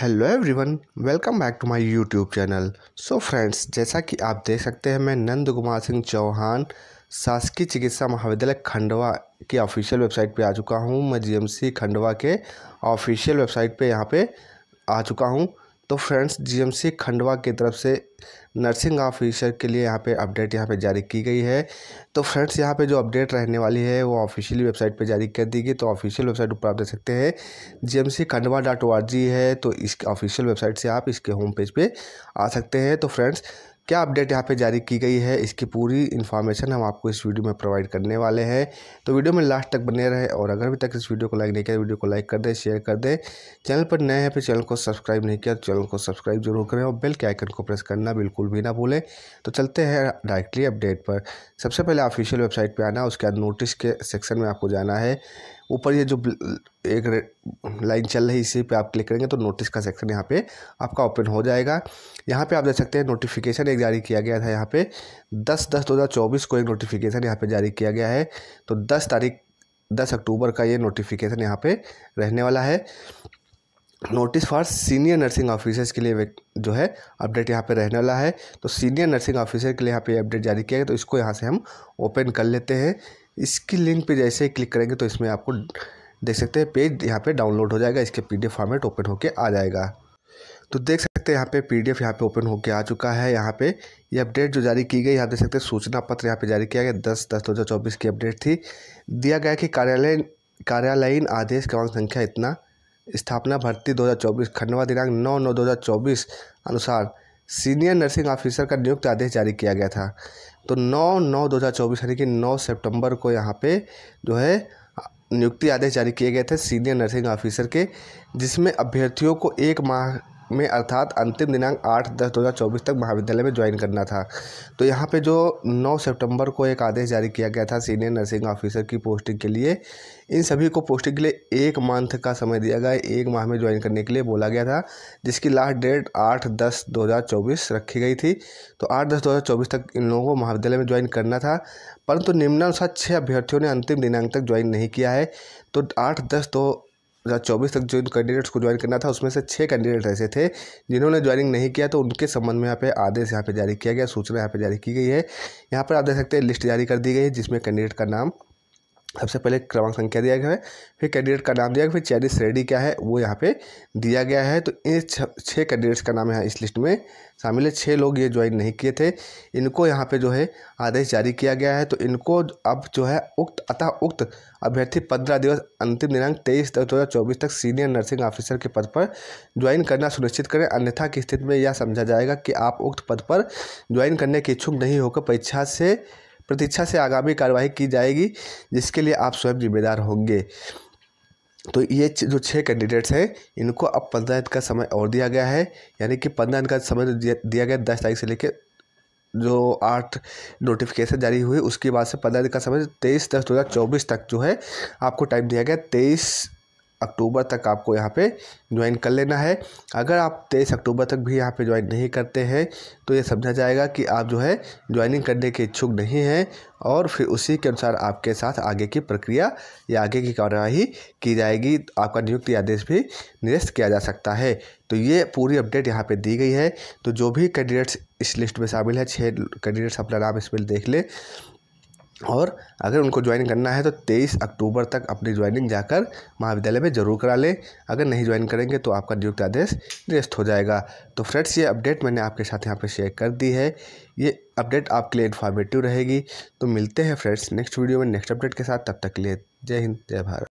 Hello everyone welcome back to my YouTube channel so friends जैसा कि आप देख सकते हैं, मैं नंद कुमार सिंह चौहान, शासकीय चिकित्सा महाविद्यालय खंडवा की ऑफिशियल वेबसाइट पे आ चुका हूँ। मैं जीएमसी खंडवा के ऑफिशियल वेबसाइट पे यहाँ पे आ चुका हूँ। तो फ्रेंड्स जीएमसी खंडवा की तरफ़ से नर्सिंग ऑफिसर के लिए यहाँ पे अपडेट यहाँ पे जारी की गई है। तो फ्रेंड्स, यहाँ पे जो अपडेट रहने वाली है, वो ऑफिशियली वेबसाइट पे जारी कर दी गई। तो ऑफिशियल वेबसाइट ऊपर आप देख सकते हैं GMC Khandwa dot O R G है। तो इस ऑफिशियल वेबसाइट से आप इसके होम पेज पे आ सकते हैं। तो फ्रेंड्स क्या अपडेट यहाँ पे जारी की गई है? इसकी पूरी इन्फॉर्मेशन हम आपको इस वीडियो में प्रोवाइड करने वाले हैं। तो वीडियो में लास्ट तक बने रहे और अगर अभी तक इस वीडियो को लाइक नहीं किया वीडियो को लाइक कर दें शेयर कर दें। चैनल पर नए हैं फिर चैनल को सब्सक्राइब नहीं किया तो चैनल को सब्सक्राइब ज़रूर करें और बेल के आइकन को प्रेस करना बिल्कुल भी ना भूलें। तो चलते हैं डायरेक्टली अपडेट पर। सबसे पहले ऑफिशियल वेबसाइट पर आना, उसके बाद नोटिस के सेक्शन में आपको जाना है। ऊपर ये जो एक लाइन चल रही है, इसी पे आप क्लिक करेंगे तो नोटिस का सेक्शन यहाँ पे आपका ओपन हो जाएगा। यहाँ पे आप देख सकते हैं नोटिफिकेशन एक जारी किया गया था यहाँ पे। दस दस दो हज़ार चौबीस को एक नोटिफिकेशन यहाँ पे जारी किया गया है। तो दस तारीख, दस अक्टूबर का ये नोटिफिकेशन यहाँ पे रहने वाला है। Notice for senior nursing officers के लिए जो है अपडेट यहाँ पे रहने वाला है। तो सीनियर नर्सिंग ऑफिसर के लिए यहाँ पे अपडेट जारी किया गया तो इसको यहाँ से हम ओपन कर लेते हैं। इसकी लिंक पे जैसे ही क्लिक करेंगे तो इसमें आपको देख सकते हैं पेज यहाँ पे डाउनलोड हो जाएगा, इसके पीडीएफ फॉर्मेट ओपन होके आ जाएगा। तो देख सकते हैं यहाँ पे पीडीएफ यहाँ पे ओपन होके आ चुका है। यहाँ पे ये यह अपडेट जो जारी की गई, यहाँ देख सकते हैं सूचना पत्र यहाँ पे जारी किया गया, दस दस, दो हज़ार चौबीस की अपडेट थी। दिया गया कि कार्यालय, कार्यालयीन आदेश क्रमांक संख्या इतना, स्थापना भर्ती 2024 खंडवा दिनांक नौ नौ दो अनुसार सीनियर नर्सिंग ऑफिसर का नियुक्त आदेश जारी किया गया था। तो 9 नौ दो हज़ार चौबीस यानी कि 9 सितंबर को यहाँ पे जो है, नियुक्ति आदेश जारी किए गए थे सीनियर नर्सिंग ऑफिसर के, जिसमें अभ्यर्थियों को एक माह में अर्थात अंतिम दिनांक आठ दस दो हज़ार चौबीस तक महाविद्यालय में ज्वाइन करना था। तो यहाँ पे जो नौ सितंबर को एक आदेश जारी किया गया था सीनियर नर्सिंग ऑफिसर की पोस्टिंग के लिए, इन सभी को पोस्टिंग के लिए एक मंथ का समय दिया गया, एक माह में ज्वाइन करने के लिए बोला गया था, जिसकी लास्ट डेट आठ दस दो हज़ार चौबीस रखी गई थी। तो आठ दस दो हज़ार चौबीस तक इन लोगों को महाविद्यालय में ज्वाइन करना था, परंतु निम्नानुसार छः अभ्यर्थियों ने अंतिम दिनांक तक ज्वाइन नहीं किया है। तो आठ दस दो हज़ार चौबीस तक जो कैंडिडेट्स को ज्वाइन करना था, उसमें से छः कैंडिडेट ऐसे थे, जिन्होंने ज्वाइनिंग नहीं किया तो उनके संबंध में यहाँ पे आदेश यहाँ पे जारी किया गया, सूचना यहाँ पे जारी की गई है। यहाँ पर आप देख सकते हैं लिस्ट जारी कर दी गई है, जिसमें कैंडिडेट का नाम सबसे पहले क्रमांक संख्या दिया गया है, फिर कैंडिडेट का नाम दिया गया, फिर चयनित श्रेणी क्या है, वो यहाँ पे दिया गया है। तो इन छः कैंडिडेट्स का नाम यहाँ इस लिस्ट में शामिल है। छः लोग ये ज्वाइन नहीं किए थे। इनको यहाँ पे जो है आदेश जारी किया गया है। तो इनको अब जो है उक्त, अतः उक्त अभ्यर्थी पंद्रह दिवस, अंतिम दिनांक तेईस दो हज़ार चौबीस तक सीनियर नर्सिंग ऑफिसर के पद पर ज्वाइन करना सुनिश्चित करें। अन्यथा की स्थिति में यह समझा जाएगा कि आप उक्त पद पर ज्वाइन करने के इच्छुक नहीं होकर परीक्षा से प्रतीक्षा से आगामी कार्रवाई की जाएगी, जिसके लिए आप स्वयं जिम्मेदार होंगे। तो ये जो छः कैंडिडेट्स हैं, इनको अब पंद्रह दिन का समय और दिया गया है। यानी कि पंद्रह दिन का समय दिया गया दस तारीख से लेकर जो आठ नोटिफिकेशन जारी हुई, उसके बाद से पंद्रह दिन का समय तेईस दस दो हज़ार चौबीस तक जो है, आपको टाइम दिया गया तेईस अक्टूबर तक आपको यहाँ पे ज्वाइन कर लेना है। अगर आप तेईस अक्टूबर तक भी यहाँ पे ज्वाइन नहीं करते हैं तो ये समझा जाएगा कि आप जो है ज्वाइनिंग करने के इच्छुक नहीं हैं और फिर उसी के अनुसार आपके साथ आगे की प्रक्रिया या आगे की कार्यवाही की जाएगी। आपका नियुक्ति आदेश भी निरस्त किया जा सकता है। तो ये पूरी अपडेट यहाँ पे दी गई है। तो जो भी कैंडिडेट्स इस लिस्ट में शामिल है छः कैंडिडेट्स अपना नाम इसमें देख लें। और अगर उनको ज्वाइन करना है तो तेईस अक्टूबर तक अपनी ज्वाइनिंग जाकर महाविद्यालय में ज़रूर करा लें। अगर नहीं ज्वाइन करेंगे तो आपका नियुक्त आदेश निरस्त हो जाएगा। तो फ्रेंड्स, ये अपडेट मैंने आपके साथ यहाँ पे शेयर कर दी है। ये अपडेट आपके लिए इन्फॉर्मेटिव रहेगी। तो मिलते हैं फ्रेंड्स नेक्स्ट वीडियो में नेक्स्ट अपडेट के साथ। तब तक के लिए जय हिंद, जय भारत।